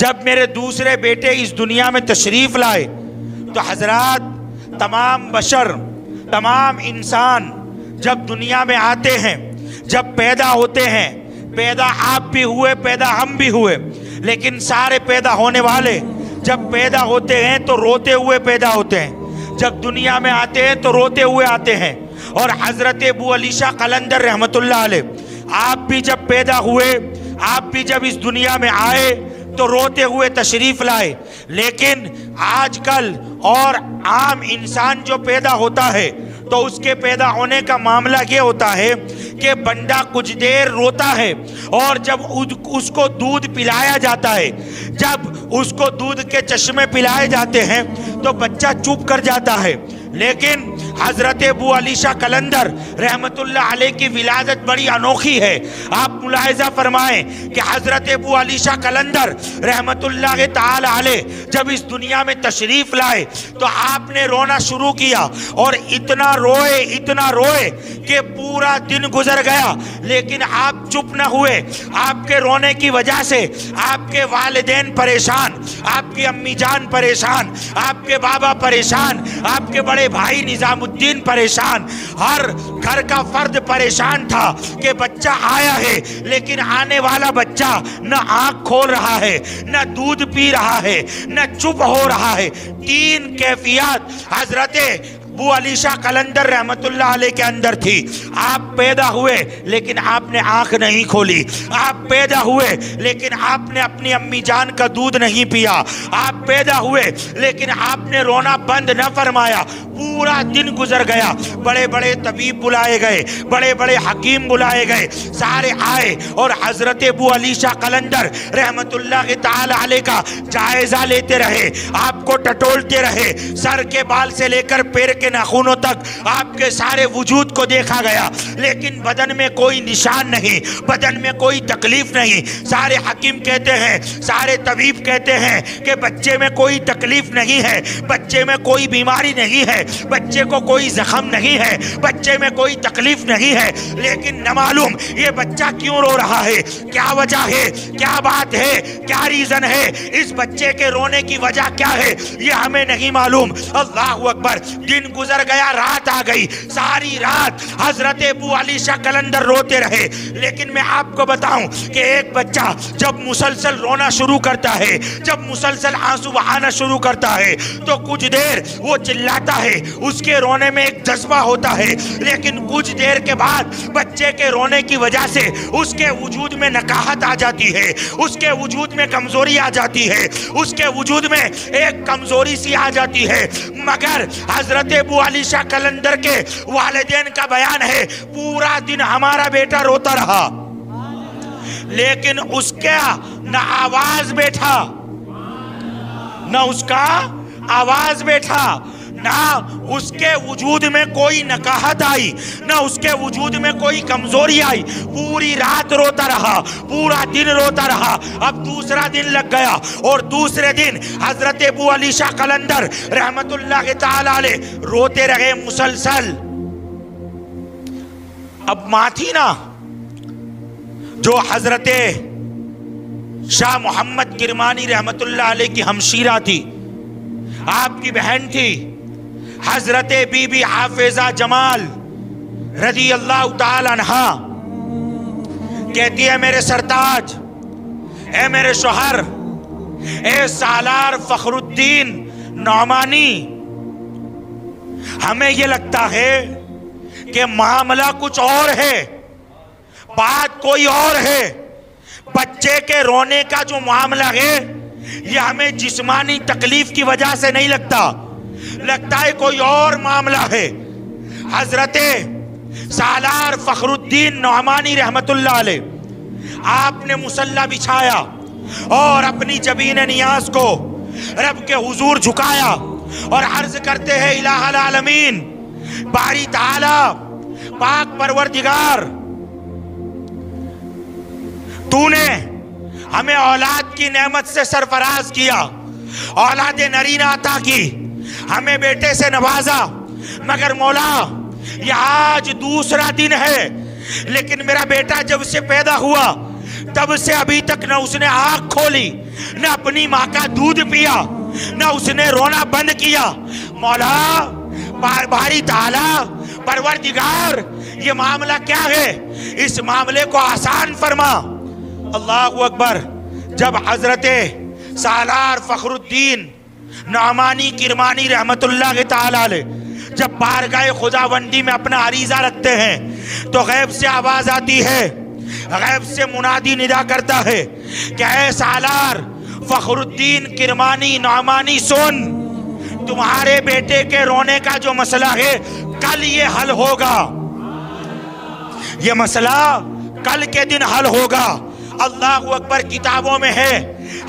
जब मेरे दूसरे बेटे इस दुनिया में तशरीफ़ लाए तो हज़रत, तमाम बशर, तमाम इंसान जब दुनिया में आते हैं, जब पैदा होते हैं, पैदा आप भी हुए, पैदा हम भी हुए, लेकिन सारे पैदा होने वाले जब पैदा होते हैं तो रोते हुए पैदा होते हैं। जब दुनिया में आते हैं तो रोते हुए आते हैं। और हज़रत अबू अलीशा कलंदर अलैह, आप भी जब पैदा हुए, आप भी जब इस दुनिया में आए तो रोते हुए तशरीफ़ लाए। लेकिन आजकल और आम इंसान जो पैदा होता है तो उसके पैदा होने का मामला ये होता है कि बंदा कुछ देर रोता है और जब उसको दूध पिलाया जाता है, जब उसको दूध के चश्मे पिलाए जाते हैं तो बच्चा चुप कर जाता है। लेकिन हज़रत अबू अलीशा कलंदर रहमतुल्लाह अलैह की विलादत बड़ी अनोखी है। आप मुलायजा फरमाएँ कि हज़रत अबू अलीशा कलंदर रहमतुल्लाह ताला जब इस दुनिया में तशरीफ़ लाए तो आपने रोना शुरू किया और इतना रोए इतना रोए कि पूरा दिन गुजर गया। लेकिन आप चुप न हुए। आपके रोने की वजह से आपके वालदेन परेशान, आपकी अम्मी जान परेशान, आपके बाबा परेशान, आपके बड़े बड़े भाई निजामुद्दीन परेशान। हर घर का फर्द परेशान था कि बच्चा आया है, लेकिन आने वाला बच्चा न आँख खोल रहा है, न दूध पी रहा है, न चुप हो रहा है। तीन कैफियत, हज़रत वो अलीशा कलंदर अलैह के अंदर थी। आप पैदा हुए, लेकिन आपने आँख नहीं खोली। आप पैदा हुए, लेकिन आपने अपनी अम्मी जान का दूध नहीं पिया। आप पैदा हुए, लेकिन आपने रोना बंद न फरमाया। पूरा दिन गुजर गया। बड़े बड़े तबीब बुलाए गए बड़े बड़े हकीम बुलाए गए। सारे आए और हज़रत अबू अलीशा कलंदर रहमतुल्लाह ताला का जायजा लेते रहे। आपको टटोलते रहे, सर के बाल से लेकर पैर के नाखूनों तक आपके सारे वजूद को देखा गया। लेकिन बदन में कोई निशान नहीं, बदन में कोई तकलीफ़ नहीं। सारे हकीम कहते हैं, सारे तबीब कहते हैं कि बच्चे में कोई तकलीफ़ नहीं है, बच्चे में कोई बीमारी नहीं है, बच्चे को कोई जख्म नहीं है, बच्चे में कोई तकलीफ़ नहीं है। लेकिन न मालूम ये बच्चा क्यों रो रहा है, क्या वजह है, क्या बात है, क्या रीजन है, इस बच्चे के रोने की वजह क्या है, ये हमें नहीं मालूम। अल्लाह अकबर, दिन गुजर गया, रात आ गई। सारी रात हज़रत अबू अली शाह कलंदर रोते रहे। लेकिन मैं आपको बताऊँ कि एक बच्चा जब मुसलसल रोना शुरू करता है, जब मुसलसल आँसू बहाना शुरू करता है तो कुछ देर वो चिल्लाता है। उसके रोने में एक जज्बा होता है। लेकिन कुछ देर के बाद बच्चे के रोने की वजह से उसके वजूद में नकाहत आ जाती है। उसके वजूद में कमज़ोरी आ जाती है। उसके वजूद में एक कमज़ोरी सी आ जाती है। मगर हज़रत शाह कलंदर के वालदेन का बयान है, पूरा दिन हमारा बेटा रोता रहा। लेकिन उसका न आवाज़ बैठा, न उसका आवाज़ बैठा। ना उसके वजूद में कोई नकाहत आई, ना उसके वजूद में कोई कमज़ोरी आई। पूरी रात रोता रहा, पूरा दिन रोता रहा। अब दूसरा दिन लग गया और दूसरे दिन हज़रत अबू अली शाह कलंदर ताला रोते रहे मुसलसल। अब माँ थी ना जो हज़रत शाह मोहम्मद किरमानी अलैह की हमशीरा थी, आपकी बहन थी हज़रत बीबी हाफिजा जमाल रज़ी अल्लाह तहा कहती है, मेरे सरताज, ए मेरे शोहर, ए सालार फखरुद्दीन नौमानी, हमें यह लगता है कि मामला कुछ और है, बात कोई और है। बच्चे के रोने का जो मामला है यह हमें जिस्मानी तकलीफ़ की वजह से नहीं लगता। लगता है कोई और मामला है। हज़रत सालार फखरुद्दीन नौमानी रहमतुल्लाह आपने मुसल्ला बिछाया और अपनी जबीन नियाज को रब के हुजूर झुकाया और अर्ज़ करते हैं इलामीन बारी ताला, पाक परवर दिगार तूने हमें औलाद की नेमत से सरफराज किया, औलाद नरीना अता की। हमें बेटे से नवाजा। मगर मौला यह आज दूसरा दिन है। लेकिन मेरा बेटा जब से पैदा हुआ, तब से अभी तक न उसने आँख खोली, न अपनी माँ का दूध पिया, न उसने रोना बंद किया। मौला भारी ताला, परवरदिगार, ये मामला क्या है? इस मामले को आसान फरमा। अल्लाह अकबर, जब हज़रत सालार फखरुद्दीन नामानी, किरमानी रहमतुल्लाह ताला जब बारगाह खुदाबंदी में अपना अरीजा रखते हैं तो गैब से आवाज़ आती है, गैब से मुनादी निदा करता है क्या सालार, फखरुद्दीन, किरमानी, नामानी सुन, तुम्हारे बेटे के रोने का जो मसला है, कल ये हल होगा। ये मसला कल के दिन हल होगा। अल्लाह अकबर किताबों में है,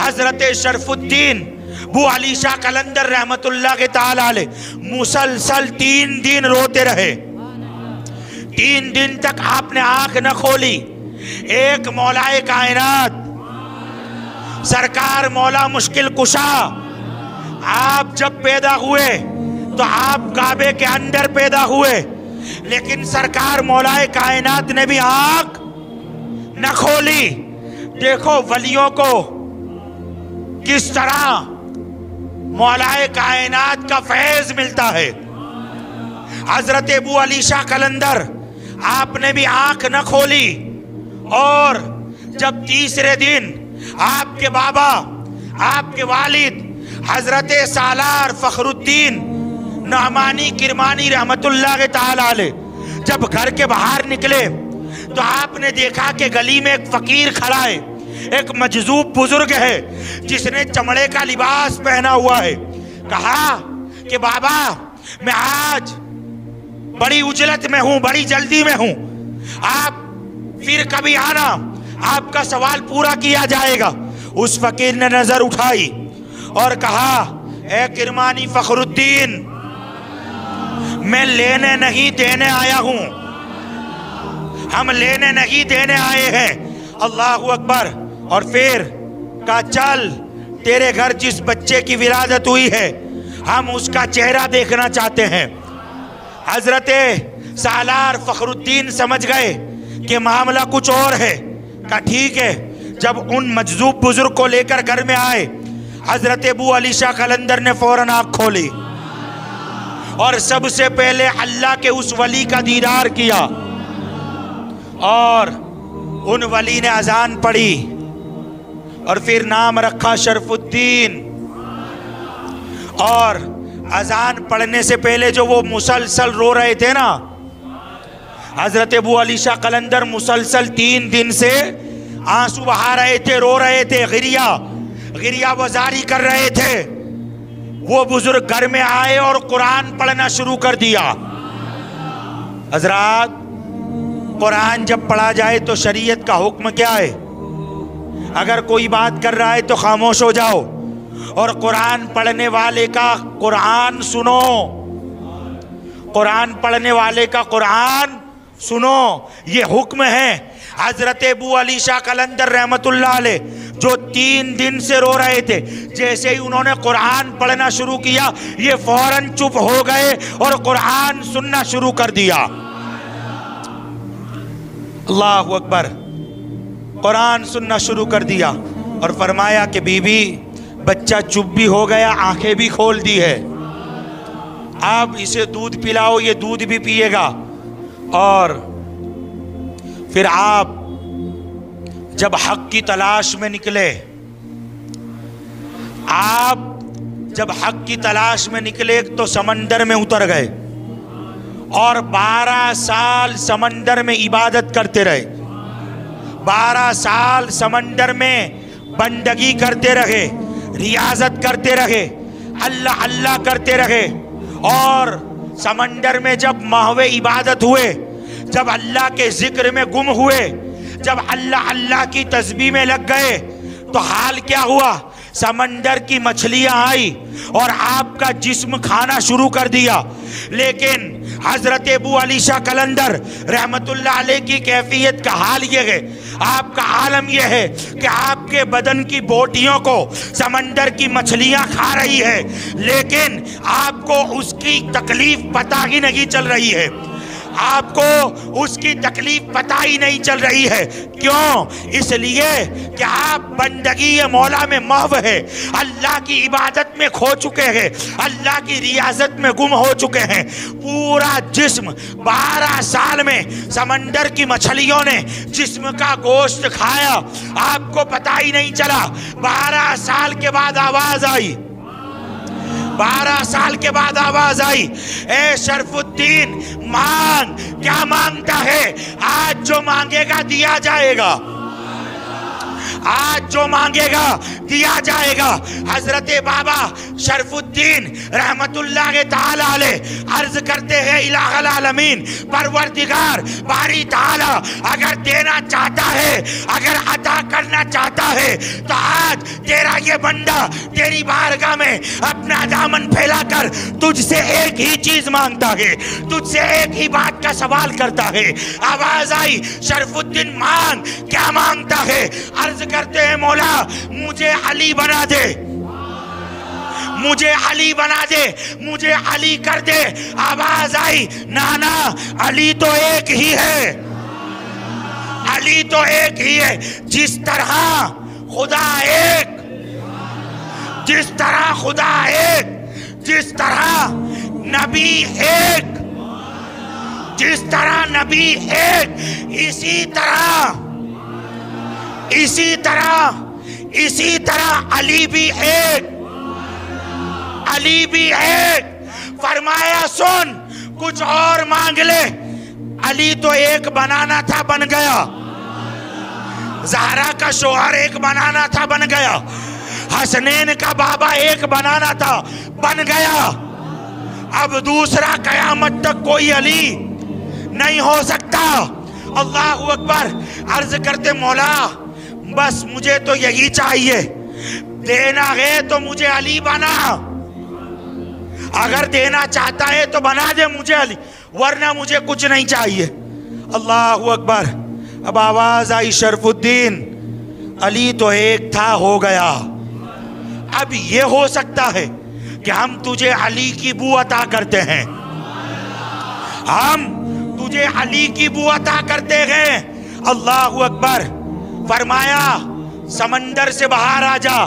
हज़रत शरफुद्दीन बू अली शाह कलंदर रहमतुल्लाह के ताले मुसलसल तीन दिन रोते रहे। तीन दिन तक आपने आँख न खोली। एक मौलाए कायनात। सरकार मौला मुश्किल कुशा। आप जब पैदा हुए तो आप काबे के अंदर पैदा हुए। लेकिन सरकार मौलाए कायनात ने भी आँख न खोली। देखो वलियों को किस तरह मौलाए कायनात का फैज मिलता है। हज़रत अबू अली शाह कलंदर, आपने भी आँख न खोली। और जब तीसरे दिन आपके बाबा, आपके वालिद, हज़रत सालार फखरुद्दीन नहमानी किरमानी रहमतुल्लाह ताले जब घर के बाहर निकले तो आपने देखा कि गली में एक फकीर खड़ा है। एक मजजूब बुज़ुर्ग है, जिसने चमड़े का लिबास पहना हुआ है। कहा कि बाबा, मैं आज बड़ी उजलत में हूँ, बड़ी जल्दी में हूँ। आप फिर कभी आना, आपका सवाल पूरा किया जाएगा। उस फकीर ने नज़र उठाई और कहा, ए किरमानी फखरुद्दीन, मैं लेने नहीं देने आया हूँ। हम लेने नहीं देने आए हैं। अल्लाह अकबर और फिर का चल तेरे घर जिस बच्चे की विरादत हुई है, हम उसका चेहरा देखना चाहते हैं। हज़रत सालार फखरुद्दीन समझ गए कि मामला कुछ और है, का ठीक है, जब उन मजजूब बुज़ुर्ग को लेकर घर में आए, हज़रत अबू अली शाह कलंदर ने फ़ौरन आँख खोली और सबसे पहले अल्लाह के उस वली का दीदार किया और उन वली ने अजान पढ़ी। और फिर नाम रखा शरफुद्दीन। और अजान पढ़ने से पहले जो वो मुसलसल रो रहे थे ना, हज़रत अबू अली शाह कलंदर मुसलसल तीन दिन से आँसू बहा रहे थे, रो रहे थे, गिरिया गिरिया वजारी कर रहे थे। वो बुज़ुर्ग घर में आए और कुरान पढ़ना शुरू कर दिया। हजरात, कुरान जब पढ़ा जाए तो शरीयत का हुक्म क्या है? अगर कोई बात कर रहा है तो खामोश हो जाओ। और कुरान पढ़ने वाले का कुरान सुनो। कुरान पढ़ने वाले का कुरान सुनो। ये हुक्म है। हज़रत अबू अली शाह कलंदर रहमतुल्लाह जो तीन दिन से रो रहे थे, जैसे ही उन्होंने कुरान पढ़ना शुरू किया, ये फ़ौरन चुप हो गए और कुरान सुनना शुरू कर दिया। अल्लाह अकबर। कुरान सुनना शुरू कर दिया और फरमाया कि, बीबी, बच्चा चुप भी हो गया, आँखें भी खोल दी है। आप इसे दूध पिलाओ, ये दूध भी पिएगा। और फिर आप जब हक की तलाश में निकले, आप जब हक की तलाश में निकले तो समंदर में उतर गए और बारह साल समंदर में इबादत करते रहे। बारह साल समंदर में बंदगी करते रहे, रियाजत करते रहे, अल्लाह अल्लाह करते रहे। और समंदर में जब माहवे इबादत हुए, जब अल्लाह के ज़िक्र में गुम हुए, जब अल्लाह अल्लाह की तस्बी में लग गए तो हाल क्या हुआ? समंदर की मछलियाँ आई और आपका जिस्म खाना शुरू कर दिया। लेकिन हज़रत अबू अली शाह कलंदर रहमतुल्लाह अलैह की कैफियत का हाल ये है। आपका आलम यह है कि आपके बदन की बोटियों को समंदर की मछलियाँ खा रही है, लेकिन आपको उसकी तकलीफ़ पता ही नहीं चल रही है। आपको उसकी तकलीफ़ पता ही नहीं चल रही है। क्यों? इसलिए कि आप बंदगी मौला में महव है। अल्लाह की इबादत में खो चुके हैं। अल्लाह की रियाजत में गुम हो चुके हैं। पूरा जिस्म बारह साल में समंदर की मछलियों ने जिस्म का गोश्त खाया। आपको पता ही नहीं चला, बारह साल के बाद आवाज़ आई। बारह साल के बाद आवाज़ आई, ए शरफुद्दीन, मांग, क्या माँगता है? आज जो मांगेगा दिया जाएगा। आज जो मांगेगा दिया जाएगा। हज़रत बाबा शरफुद्दीन ताला अर्ज़ करते हैं इलामीन परवरदिगार, बारी ताला, अगर देना चाहता है, अगर अदा करना चाहता है तो आज तेरा ये बंदा तेरी बारगाह में अपना दामन फैलाकर तुझसे एक ही चीज़ माँगता है, तुझसे एक ही बात का सवाल करता है। आवाज़ आई, शरफुद्दीन मांग, क्या माँगता है? अर्ज़ करते हैं, मौला, मुझे अली बना दे। मुझे अली बना दे, मुझे अली कर दे। आवाज़ आई, नाना, अली तो एक ही है। अली तो एक ही है, जिस तरह खुदा एक। जिस तरह खुदा एक, जिस तरह नबी एक। जिस तरह नबी एक, इसी तरह इसी तरह इसी तरह अली भी एक। अली भी एक। फरमाया, सुन, कुछ और मांग ले। अली तो एक बनाना था, बन गया। जहरा का शोहर एक बनाना था, बन गया। हसनैन का बाबा एक बनाना था, बन गया। अब दूसरा कयामत तक कोई अली नहीं हो सकता। अल्लाह अकबर, अर्ज़ करते मौला, बस मुझे तो यही चाहिए। देना है तो मुझे अली बना। अगर देना चाहता है तो बना दे मुझे अली, वरना मुझे कुछ नहीं चाहिए। अल्लाह अकबर। अब आवाज़ आई, शरफुद्दीन, अली तो एक था, हो गया। अब ये हो सकता है कि हम तुझे अली की बू अता करते हैं। हम तुझे अली की बू अता करते हैं। अल्लाह अकबर, फरमाया, समंदर से बाहर आ जा,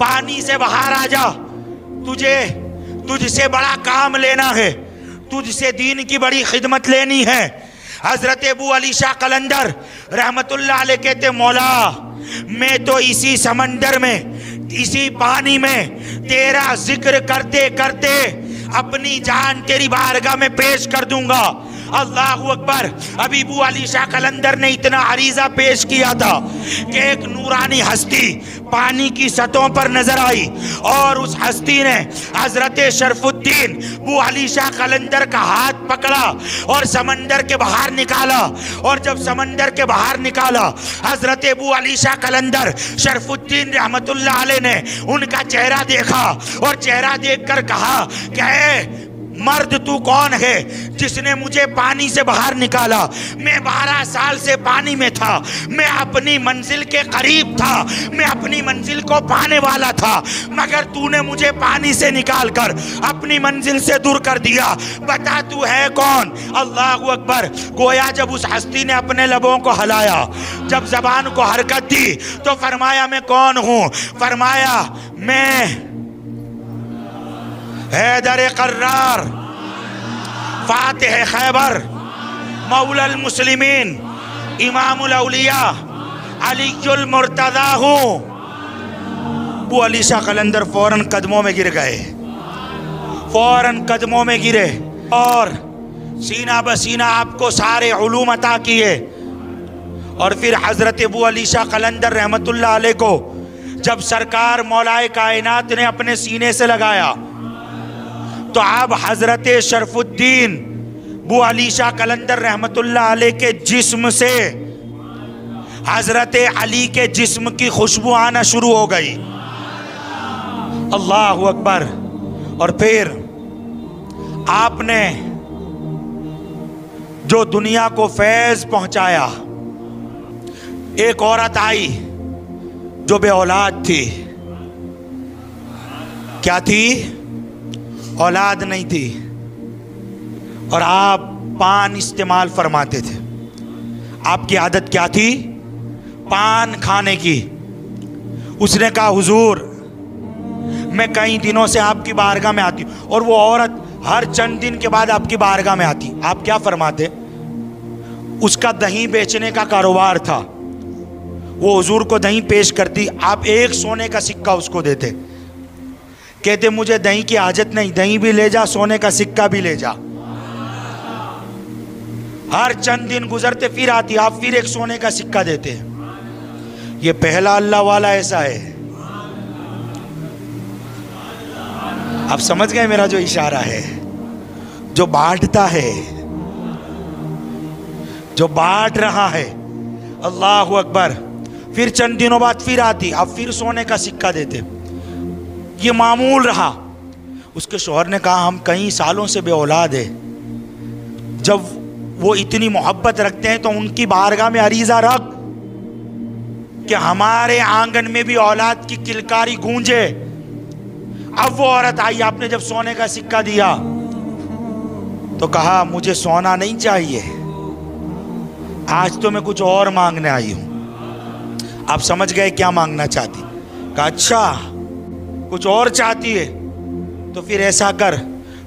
पानी से बाहर आ जा। तुझे, तुझसे बड़ा काम लेना है। तुझसे दीन की बड़ी खिदमत लेनी है। हज़रत अबू अली शाह कलंदर, रहमतुल्लाह कहते, मौला, मैं तो इसी समंदर में, इसी पानी में तेरा ज़िक्र करते करते अपनी जान तेरी बारगाह में पेश कर दूँगा। अल्लाह अकबर। अबीबू अली शाह कलंदर ने इतना अरीजा पेश किया था कि एक नूरानी हस्ती पानी की सतहों पर नज़र आई और उस हस्ती ने हज़रत शरफुद्दीन बू अली शाह कलंदर का हाथ पकड़ा और समंदर के बाहर निकाला और जब समंदर के बाहर निकाला, हज़रत बू अली शाह कलंदर शरफुद्दीन रहमतुल्लाह ने उनका चेहरा देखा और चेहरा देखकर कहा, क्या मर्द तू कौन है जिसने मुझे पानी से बाहर निकाला? मैं बारह साल से पानी में था। मैं अपनी मंजिल के करीब था। मैं अपनी मंजिल को पाने वाला था। मगर तूने मुझे पानी से निकाल कर अपनी मंजिल से दूर कर दिया। बता तू है कौन? अल्लाह अकबर। गोया जब उस हस्ती ने अपने लबों को हलाया, जब जबान को हरकत दी तो फरमाया, मैं कौन हूँ? फरमाया, मैं हैदर कर्रार फातह खैबर मौल मुस्लिमीन इमामुलिया अलीमरतदा हूँ। वो अली शाह कलंदर फ़ौरन कदमों में गिर गए। फ़ौरन कदमों में गिरे और सीना बसीना आपको सारे उलूम अता किए। और फिर हज़रत अबू अली शाह कलंदर अलैह को, जब सरकार मौलाए कायनात ने अपने सीने से लगाया तो आप हज़रत शरफुद्दीन, बू अली शाह कलंदर रहमतुल्लाह के जिस्म से हज़रत अली के जिस्म की खुशबू आना शुरू हो गई। अल्लाह अकबर। और फिर आपने जो दुनिया को फैज पहुँचाया, एक औरत आई जो बे औलाद थी। क्या थी? औलाद नहीं थी। और आप पान इस्तेमाल फरमाते थे। आपकी आदत क्या थी? पान खाने की। उसने कहा, हुजूर, मैं कई दिनों से आपकी बारगाह में आती हूँ, और वो औरत हर चंद दिन के बाद आपकी बारगाह में आती। आप क्या फरमाते? उसका दही बेचने का कारोबार था। वो हजूर को दही पेश करती, आप एक सोने का सिक्का उसको देते। कहते, मुझे दही की आजत नहीं, दही भी ले जा, सोने का सिक्का भी ले जा। हर चंद दिन गुजरते, फिर आती, आप फिर एक सोने का सिक्का देते ये पहला अल्लाह वाला ऐसा है। आप समझ गए मेरा जो इशारा है? जो बांटता है, जो बांट रहा है। अल्लाह अकबर। फिर चंद दिनों बाद फिर आती, आप फिर सोने का सिक्का देते। ये मामूल रहा। उसके शोहर ने कहा, हम कई सालों से बे औलाद है। जब वो इतनी मोहब्बत रखते हैं तो उनकी बारगाह में अरीजा रख कि हमारे आँगन में भी औलाद की किलकारी गूंजे। अब वो औरत आई, आपने जब सोने का सिक्का दिया तो कहा, मुझे सोना नहीं चाहिए। आज तो मैं कुछ और मांगने आई हूँ। आप समझ गए क्या मांगना चाहती? कहा अच्छा कुछ और चाहती है तो फिर ऐसा कर।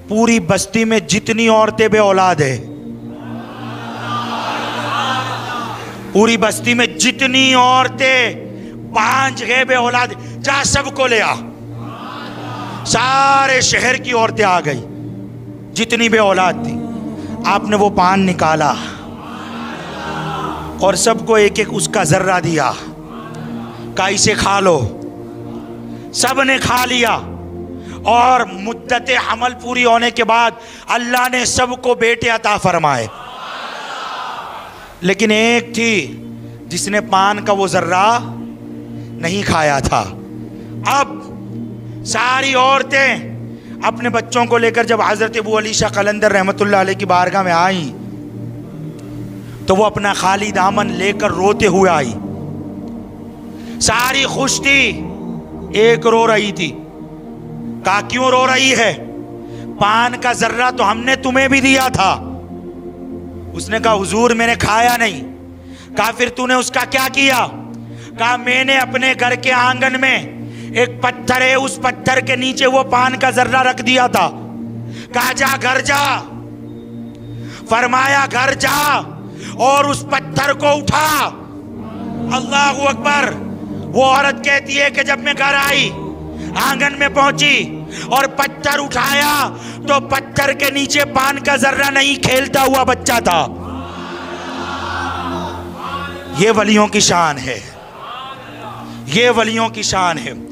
पूरी बस्ती में जितनी औरतें बे औलाद है। पूरी बस्ती में जितनी औरतें, पाँच है बे औलाद। जा सबको ले आ। सारे शहर की औरतें आ गई, जितनी बे औलाद थी। आपने वो पान निकाला और सबको एक एक उसका जर्रा दिया। का इसे खा लो। सबने खा लिया। और मुद्दत अमल पूरी होने के बाद अल्लाह ने सबको बेटे अता फरमाए। लेकिन एक थी जिसने पान का वो जर्रा नहीं खाया था। अब सारी औरतें अपने बच्चों को लेकर जब हज़रत अबू अली शाह कलंदर रहमत की बारगाह में आई तो वो अपना खाली दामन लेकर रोते हुए आई। सारी खुश थी। एक रो रही थी। का क्यों रो रही है। पान का जर्रा तो हमने तुम्हें भी दिया था। उसने कहा, हुजूर, मैंने खाया नहीं। कहा, फिर तूने उसका क्या किया? कहा, मैंने अपने घर के आँगन में एक पत्थर है, उस पत्थर के नीचे वो पान का जर्रा रख दिया था। कहा, जा, घर जा। फरमाया, घर जा और उस पत्थर को उठा। अल्लाह अकबर। वो औरत कहती है कि जब मैं घर आई, आँगन में पहुँची और पत्थर उठाया तो पत्थर के नीचे पान का जर्रा नहीं, खेलता हुआ बच्चा था। ये वलियों की शान है। ये वलियों की शान है।